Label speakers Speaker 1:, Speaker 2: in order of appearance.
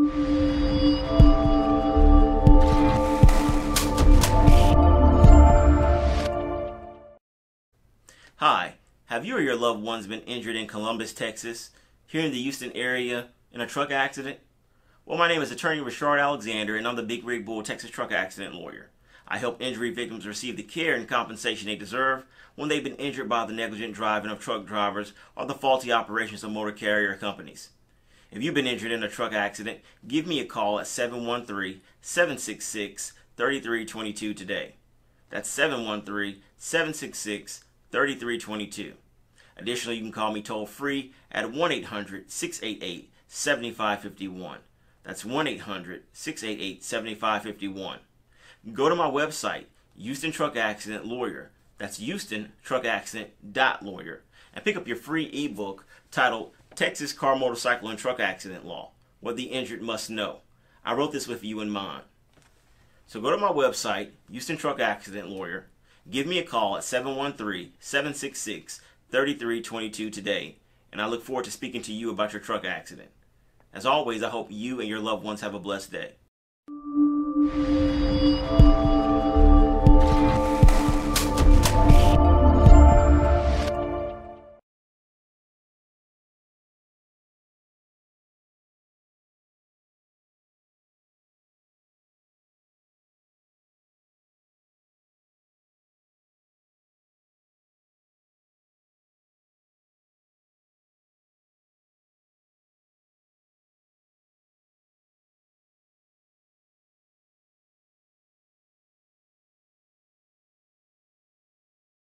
Speaker 1: Hi, have you or your loved ones been injured in Columbus, Texas, here in the Houston area, in a truck accident? Well, my name is attorney Reshard Alexander, and I'm the Big Rig Bull Texas truck accident lawyer. I help injury victims receive the care and compensation they deserve when they've been injured by the negligent driving of truck drivers or the faulty operations of motor carrier companies. If you've been injured in a truck accident, give me a call at 713 766 3322 today. That's 713 766 3322. Additionally, you can call me toll free at 1 800 688 7551. That's 1 800 688 7551. Go to my website, Houston Truck Accident Lawyer. That's Houston Truck Accident Lawyer, and pick up your free ebook titled Texas Car, Motorcycle, and Truck Accident Law What the Injured Must Know. I wrote this with you in mind. So go to my website, Houston Truck Accident Lawyer. Give me a call at 713 766 3322 today, and I look forward to speaking to you about your truck accident. As always, I hope you and your loved ones have a blessed day.